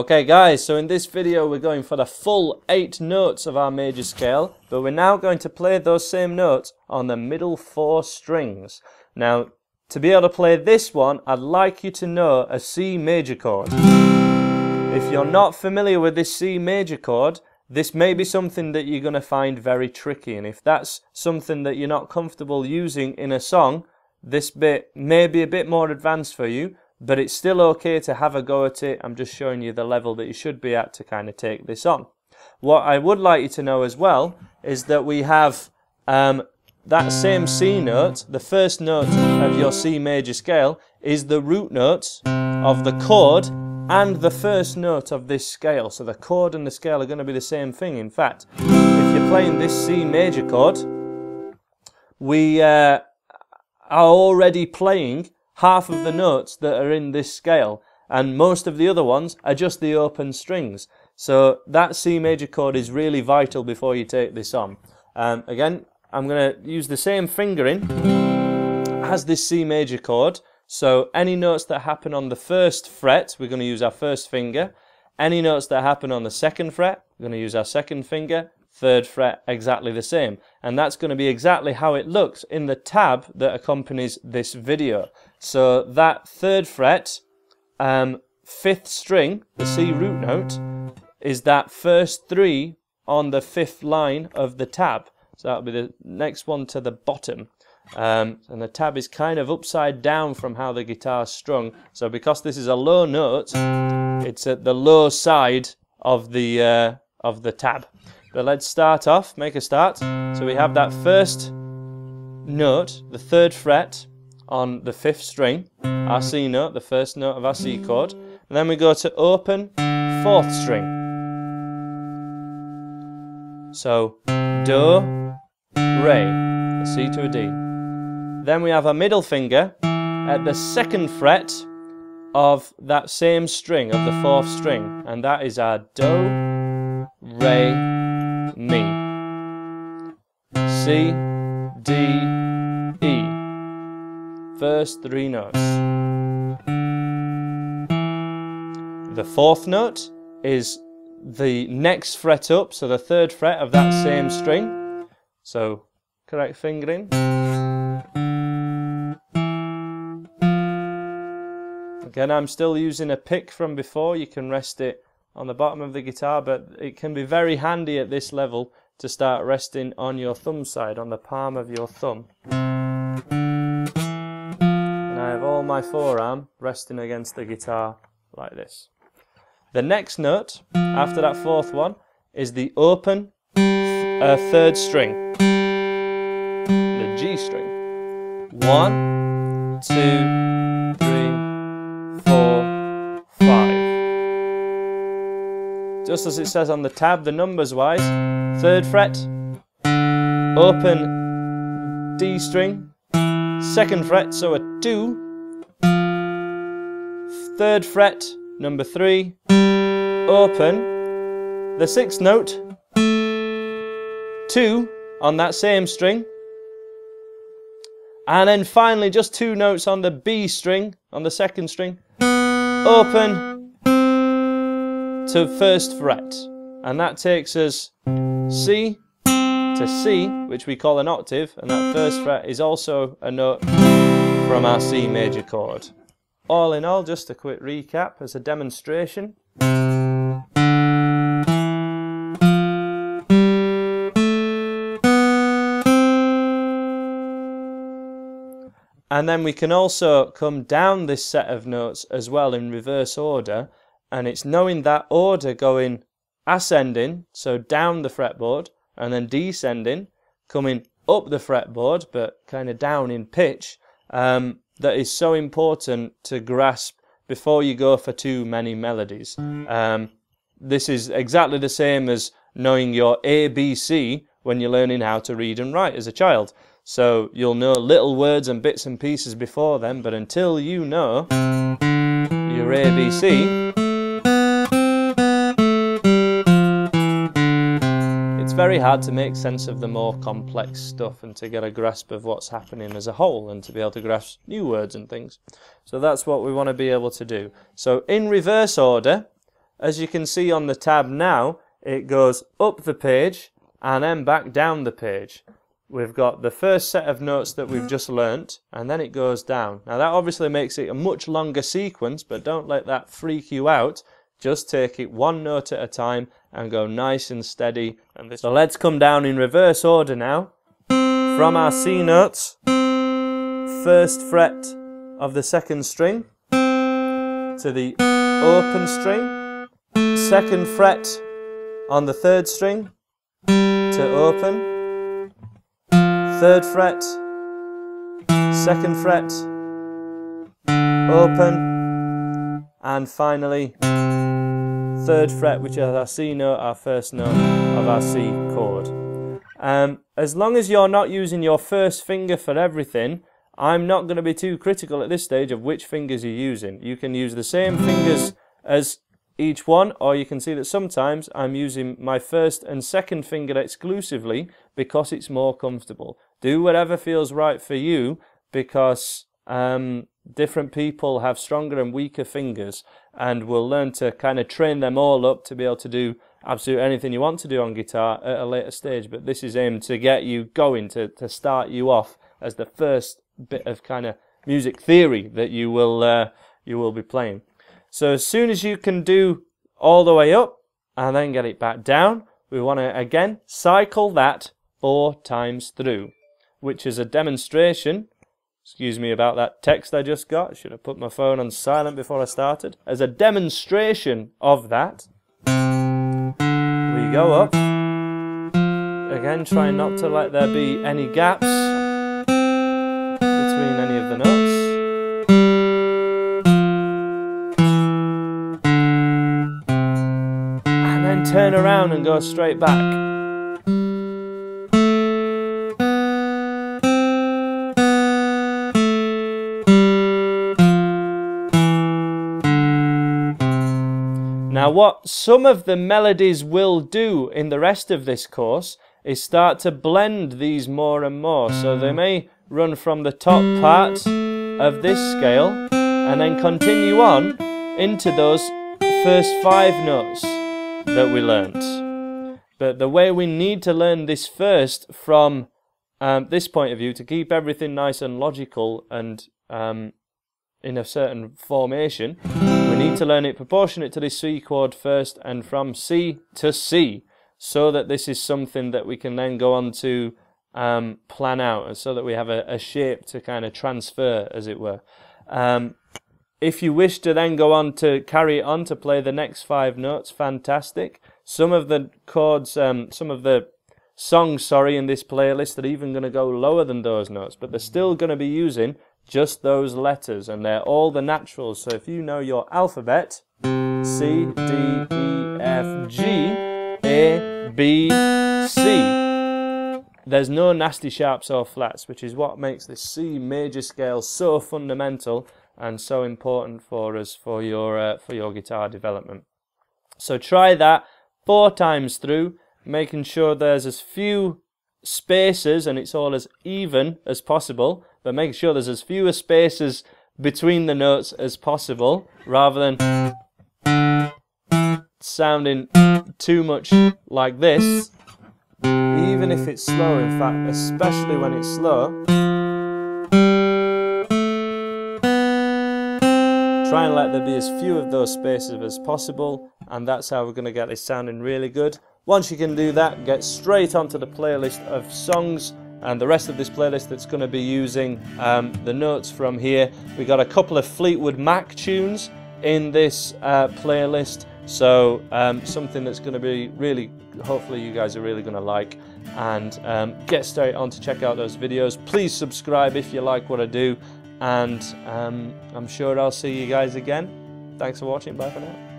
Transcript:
Okay guys, so in this video we're going for the full 8 notes of our major scale, but we're now going to play those same notes on the middle 4 strings. Now, to be able to play this one, I'd like you to know a C major chord. If you're not familiar with this C major chord, this may be something that you're going to find very tricky, and if that's something that you're not comfortable using in a song, this bit may be a bit more advanced for you, but it's still okay to have a go at it. I'm just showing you the level that you should be at to kind of take this on. What I would like you to know as well is that we have um, that same C note, the first note of your C major scale, is the root note of the chord and the first note of this scale. So the chord and the scale are going to be the same thing. In fact, if you're playing this C major chord, we uh, are already playing half of the notes that are in this scale and most of the other ones are just the open strings. So that C major chord is really vital before you take this on. Um, again, I'm going to use the same fingering as this C major chord. So any notes that happen on the first fret, we're going to use our first finger. Any notes that happen on the second fret, we're going to use our second finger third fret exactly the same. And that's going to be exactly how it looks in the tab that accompanies this video. So that third fret, um, fifth string, the C root note, is that first three on the fifth line of the tab. So that'll be the next one to the bottom. Um, and the tab is kind of upside down from how the guitar is strung. So because this is a low note, it's at the low side of the uh, of the tab. But let's start off, make a start. So we have that first note, the third fret on the fifth string, our C note, the first note of our C chord. And then we go to open fourth string. So Do, Re, a C to a D. Then we have a middle finger at the second fret of that same string, of the fourth string. And that is our Do, Re, Mi. C, D, E. First three notes. The fourth note is the next fret up, so the third fret of that same string. So, correct fingering. Again, I'm still using a pick from before. You can rest it on the bottom of the guitar, but it can be very handy at this level to start resting on your thumb side, on the palm of your thumb. And I have all my forearm resting against the guitar like this. The next note, after that fourth one, is the open uh, third string, the G string. One, two, just as it says on the tab, the numbers wise. Third fret, open D string, second fret, so a two, third fret, number 3, open, the sixth note, 2 on that same string, and then finally just two notes on the B string, on the second string, open, to first fret. And that takes us C to C, which we call an octave, and that first fret is also a note from our C major chord. All in all, just a quick recap as a demonstration. And then we can also come down this set of notes as well in reverse order and it's knowing that order going ascending, so down the fretboard, and then descending, coming up the fretboard, but kind of down in pitch, um, that is so important to grasp before you go for too many melodies. Um, this is exactly the same as knowing your ABC when you're learning how to read and write as a child. So you'll know little words and bits and pieces before then, but until you know your ABC, very hard to make sense of the more complex stuff and to get a grasp of what's happening as a whole and to be able to grasp new words and things. So that's what we want to be able to do. So in reverse order, as you can see on the tab now, it goes up the page and then back down the page. We've got the first set of notes that we've just learnt and then it goes down. Now that obviously makes it a much longer sequence, but don't let that freak you out. Just take it one note at a time and go nice and steady. And so let's come down in reverse order now. From our C notes, first fret of the second string to the open string, second fret on the third string to open, third fret, second fret, open, and finally third fret, which is our C note, our first note of our C chord. Um, as long as you're not using your first finger for everything, I'm not going to be too critical at this stage of which fingers you're using. You can use the same fingers as each one, or you can see that sometimes I'm using my first and second finger exclusively because it's more comfortable. Do whatever feels right for you because um, different people have stronger and weaker fingers and we'll learn to kind of train them all up to be able to do absolutely anything you want to do on guitar at a later stage but this is aimed to get you going to, to start you off as the first bit of kind of music theory that you will uh, you will be playing. So as soon as you can do all the way up and then get it back down we want to again cycle that four times through which is a demonstration Excuse me about that text I just got. Should have put my phone on silent before I started. As a demonstration of that, we go up. Again, trying not to let there be any gaps between any of the notes. And then turn around and go straight back. Now what some of the melodies will do in the rest of this course is start to blend these more and more. So they may run from the top part of this scale and then continue on into those first five notes that we learnt. But the way we need to learn this first from um, this point of view to keep everything nice and logical and um, in a certain formation, we need to learn it proportionate to this C chord first and from C to C so that this is something that we can then go on to um, plan out and so that we have a, a, shape to kind of transfer as it were. Um, if you wish to then go on to carry on to play the next five notes, fantastic. Some of the chords, um, some of the songs, sorry, in this playlist are even going to go lower than those notes, but they're still going to be using just those letters, and they're all the naturals. So if you know your alphabet, C, D, E, F, G, A, B, C, there's no nasty sharps or flats, which is what makes the C major scale so fundamental and so important for us for your uh, for your guitar development. So try that four times through, making sure there's as few spaces and it's all as even as possible but make sure there's as few spaces between the notes as possible rather than sounding too much like this. Even if it's slow in fact especially when it's slow. Try and let there be as few of those spaces as possible and that's how we're going to get this sounding really good. Once you can do that get straight onto the playlist of songs and the rest of this playlist that's going to be using um, the notes from here. We got a couple of Fleetwood Mac tunes in this uh, playlist, so um, something that's going to be really, hopefully you guys are really going to like and um, get straight on to check out those videos. Please subscribe if you like what I do and um, I'm sure I'll see you guys again. Thanks for watching, bye for now.